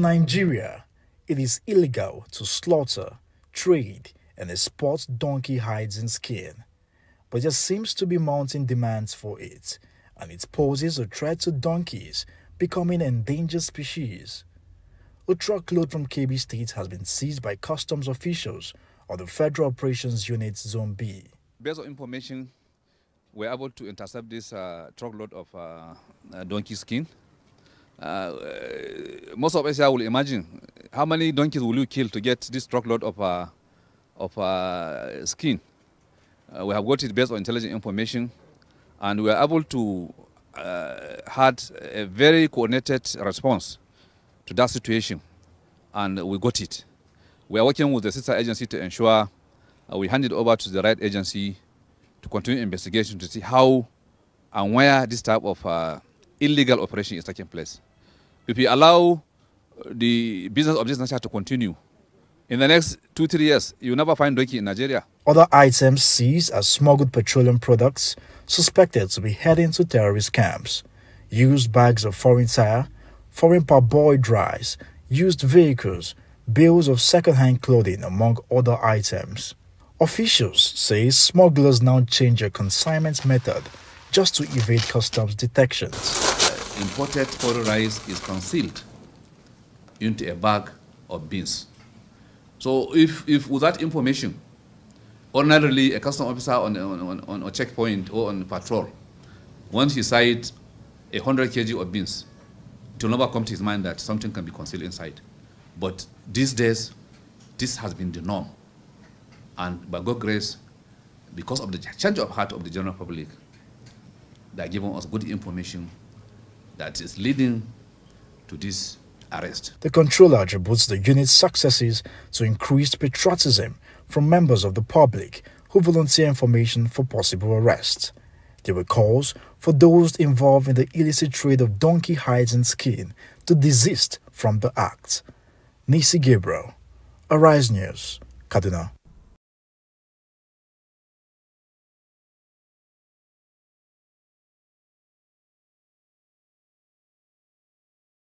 Nigeria, it is illegal to slaughter, trade, and export donkey hides and skin. But there seems to be mounting demands for it, and it poses a threat to donkeys becoming endangered species. A truckload from Kebbi State has been seized by customs officials of the Federal Operations Unit Zone B. Based on information, we are able to intercept this uh, truckload of uh, uh, donkey skin. Uh, most of us here will imagine how many donkeys will you kill to get this truckload of, uh, of uh, skin. we have got it based on intelligent information, and we are able to had a very coordinated response to that situation, and we got it. We are working with the sister agency to ensure uh, we hand it over to the right agency to continue investigation to see how and where this type of uh, illegal operation is taking place. If we allow uh, the business of this nature to continue, in the next two, three years, you will never find donkey in Nigeria. Other items seized are smuggled petroleum products suspected to be heading to terrorist camps, used bags of foreign tire, foreign parboiled rice, used vehicles, bills of second-hand clothing, among other items. Officials say smugglers now change their consignment method just to evade customs detections. Imported foreign rice is concealed into a bag of beans. So if, if with that information, ordinarily a custom officer on, on, on, a checkpoint or on patrol, once he sights a 100 kg of beans, it will never come to his mind that something can be concealed inside. But these days, this has been the norm. And by God's grace, because of the change of heart of the general public, they are giving us good information that is leading to this arrest. The controller attributes the unit's successes to increased patriotism from members of the public who volunteer information for possible arrests. There were calls for those involved in the illicit trade of donkey hides and skin to desist from the act. Nissi Gabriel, Arise News, Kaduna.